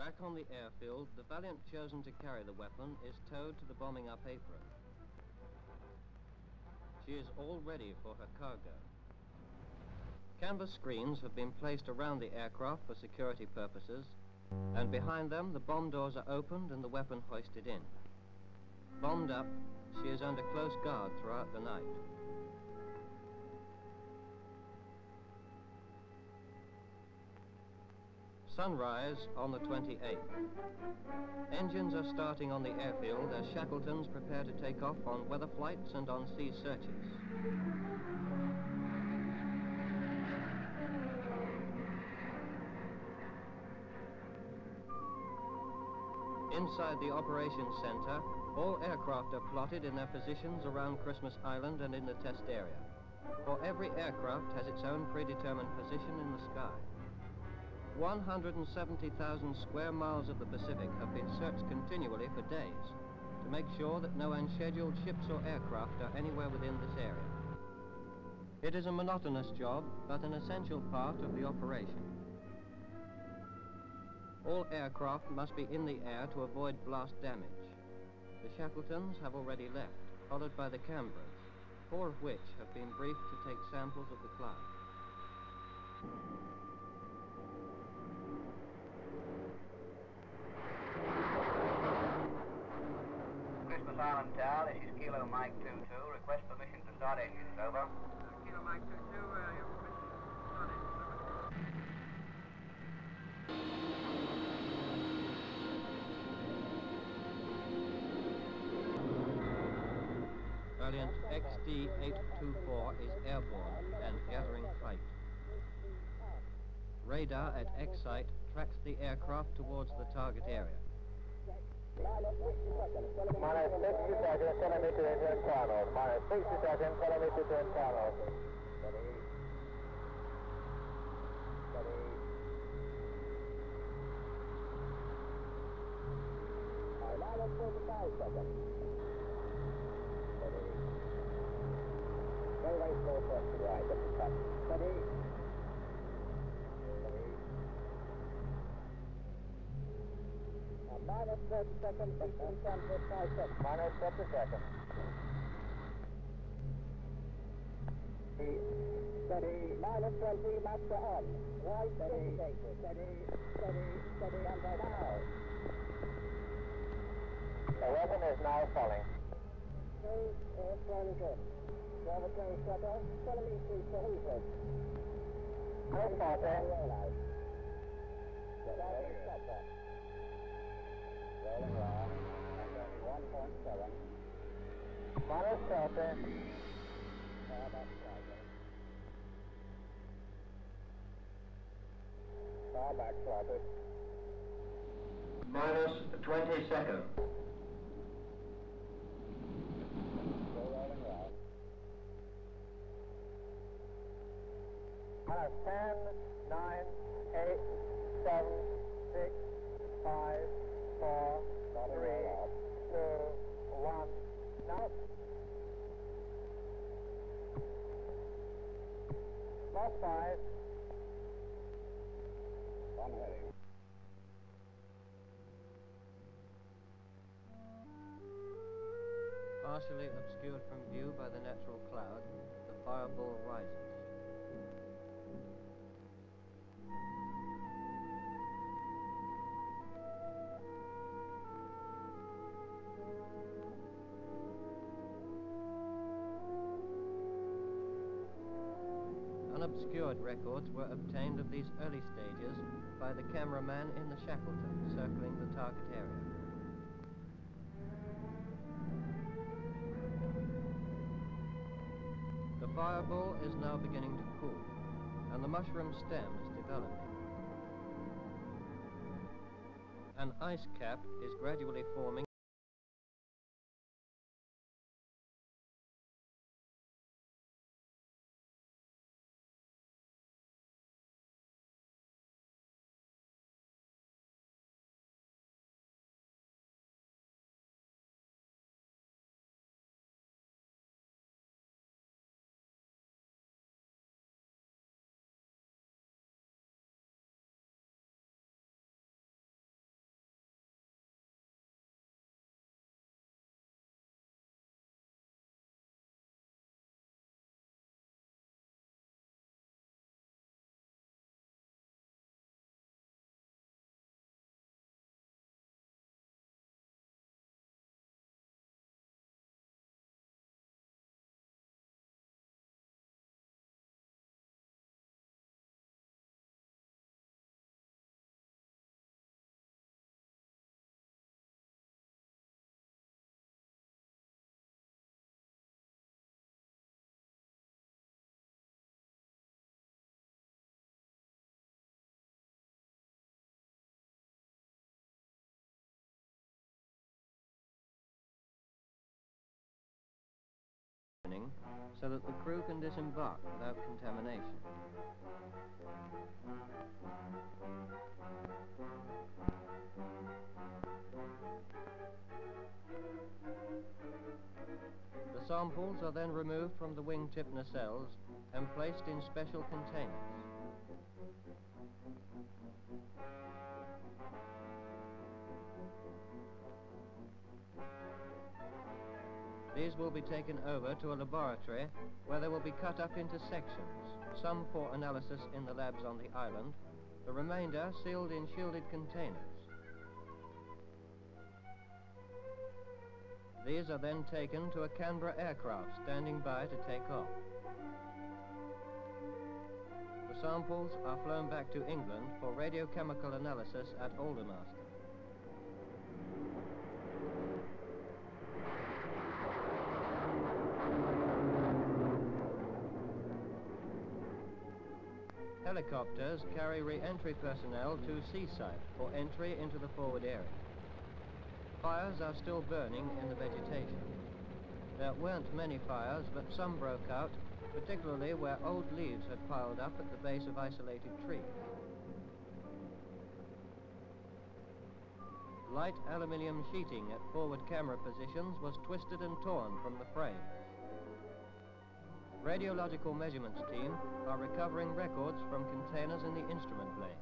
Back on the airfield, the Valiant chosen to carry the weapon is towed to the bombing up apron. She is all ready for her cargo. Canvas screens have been placed around the aircraft for security purposes, and behind them the bomb doors are opened and the weapon hoisted in. Bombed up, she is under close guard throughout the night. Sunrise on the 28th. Engines are starting on the airfield as Shackletons prepare to take off on weather flights and on sea searches. Inside the operations center, all aircraft are plotted in their positions around Christmas Island and in the test area. For every aircraft has its own predetermined position in the sky. 170,000 square miles of the Pacific have been searched continually for days to make sure that no unscheduled ships or aircraft are anywhere within this area. It is a monotonous job, but an essential part of the operation. All aircraft must be in the air to avoid blast damage. The Shackletons have already left, followed by the Canberras, four of which have been briefed to take samples of the cloud. Christmas Tower, this is Kilo Mike 22. Request permission to start engines, over. Kilo Mike 22, uh, your permission to start engines, over. Valiant XD-824 is airborne and gathering height. Radar at X site tracks the aircraft towards the target area. Minus 60 seconds, telemeter into internals. Minus 60 seconds, telemeter to internals. Steady. Steady. Uh, minus 45 seconds. Steady. Very, very slow to just a touch. Steady. Steady. Minus 30 seconds, 16 10 5 seconds. Minus 30 seconds. Steady. Minus 20, master on. Right, steady. Steady, steady, steady, and right now. The weapon is now falling. Close, air very good. Gravitary shutter, follow me telemetry cohesive. Close water. Rollout. Gravity shutter. Rolling round. And only 1.7. Minus 30. Far back slightly. Far back slightly. Minus 20 seconds. Minus 10, 9, 8, 7, 6, 5, 4, 3, 2, 1. Now. Lost 5. One heading. Partially obscured from view by the natural cloud, the fireball rises. Unobscured records were obtained of these early stages by the cameraman in the Shackleton circling the target area. The fireball is now beginning to cool, and the mushroom stem is developing. An ice cap is gradually forming so that the crew can disembark without contamination. The samples are then removed from the wingtip nacelles and placed in special containers. These will be taken over to a laboratory where they will be cut up into sections, some for analysis in the labs on the island, the remainder sealed in shielded containers. These are then taken to a Canberra aircraft standing by to take off. The samples are flown back to England for radiochemical analysis at Aldermaston. Helicopters carry re-entry personnel to Seaside for entry into the forward area. Fires are still burning in the vegetation. There weren't many fires, but some broke out, particularly where old leaves had piled up at the base of isolated trees. Light aluminium sheeting at forward camera positions was twisted and torn from the frames. Radiological measurements team are recovering records from containers in the instrument lane.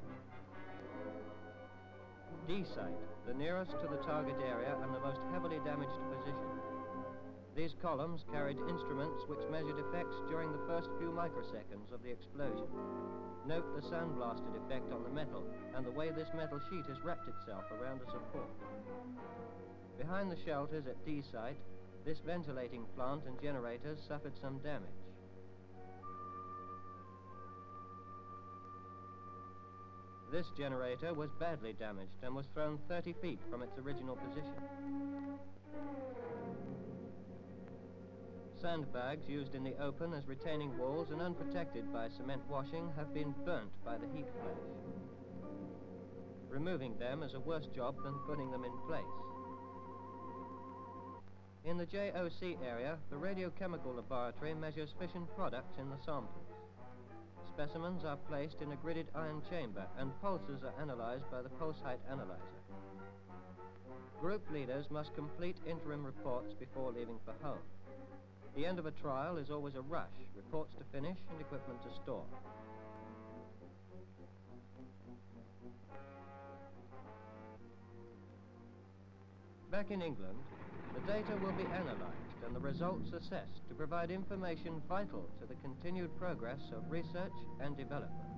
D site, the nearest to the target area and the most heavily damaged position. These columns carried instruments which measured effects during the first few microseconds of the explosion. Note the sandblasted effect on the metal and the way this metal sheet has wrapped itself around a support. Behind the shelters at D site, this ventilating plant and generators suffered some damage. This generator was badly damaged and was thrown 30 feet from its original position. Sandbags used in the open as retaining walls and unprotected by cement washing have been burnt by the heat flash. Removing them is a worse job than putting them in place. In the JOC area, the radiochemical laboratory measures fission products in the samples. Specimens are placed in a gridded ion chamber and pulses are analyzed by the pulse height analyzer. Group leaders must complete interim reports before leaving for home. The end of a trial is always a rush, reports to finish and equipment to store. Back in England, the data will be analyzed and the results assessed to provide information vital to the continued progress of research and development.